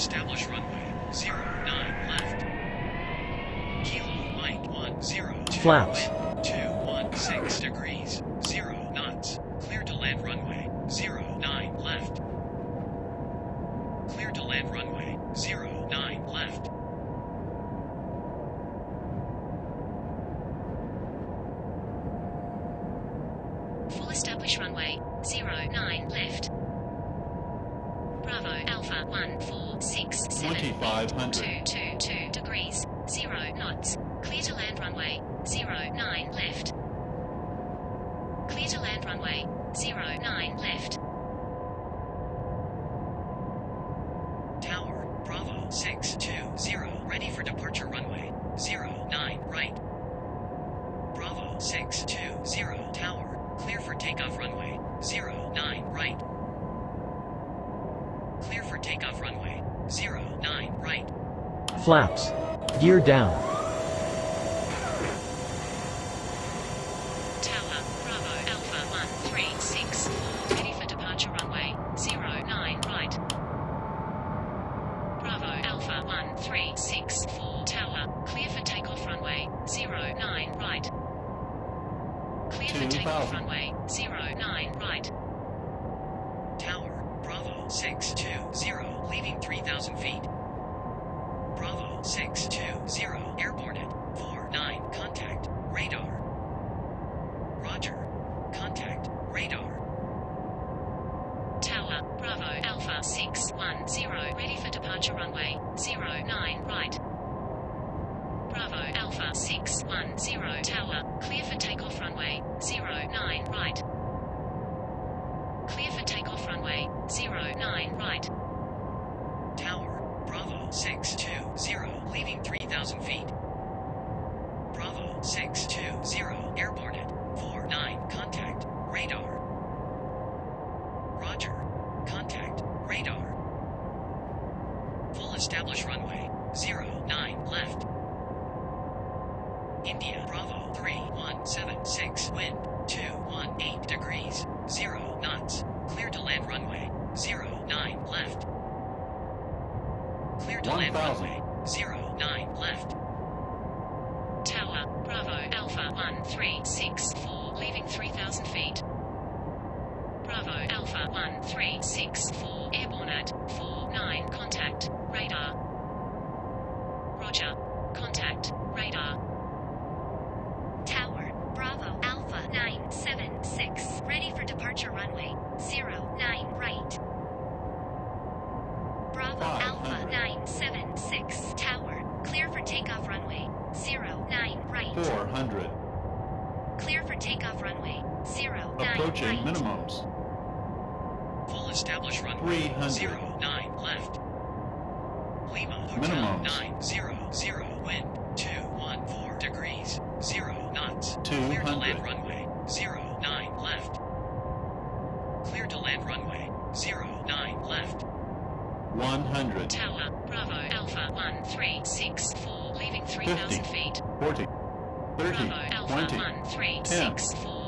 Full established runway, 09 left. Kilo Mike 10 Flaps. wind, 216 degrees, 0 knots, clear to land runway, 09 left. Clear to land runway, 09 left. Full established runway, 09 left. Bravo Alpha 1467 2500. 222 degrees, 0 knots, clear to land runway, 09 left. Clear to land runway, 09 left. Tower, Bravo 620, ready for departure runway, 09 right. Bravo 620, tower, clear for takeoff runway, 09 right. Clear for takeoff runway, 09 right. Flaps. Gear down. Tower, Bravo Alpha 1364, ready for departure runway, 09 right. Bravo Alpha 1364, tower, clear for takeoff runway, 09 right. Clear for takeoff 2000. runway, 09 right. Tower, Bravo 620, leaving 3,000 feet. Bravo 620, airborne at 49, contact, radar. Roger. Contact. Radar. Tower. Bravo. Alpha 610. Ready for departure runway. 09 right. Bravo. Alpha 610. Tower. Clear for takeoff runway. 09 right. Clear for takeoff runway. 09 right. Tower. Bravo 620. Leaving 3,000 feet. Bravo 620, airborne at 49, contact, radar. Roger, contact, radar. Full established runway, 09 left. India, Bravo 3176, wind, 218 degrees, 0 knots, clear to land runway, 09 left. Clear to land runway, 09 left. Tower, Bravo Alpha 1364, leaving 3,000 feet. Bravo Alpha 1364, airborne at 49, contact, radar. Roger, contact, radar. Tower, Bravo Alpha 976, ready for departure runway, 09 right. Bravo Alpha 500. 976, tower, clear for takeoff runway, 09 right. 400. Clear for takeoff runway, 09 Approaching right. minimums. Full established runway, 300. 09 left. Lima Hotel. Minimums. 900, wind, 214 degrees, 0 knots. Clear to 200. land runway, 0, 09 left. Clear to land runway, 0, 09 left. 100. Tower, Bravo. Alpha. 1364, leaving 3,000 50. feet. 40. 30. 20. 1364,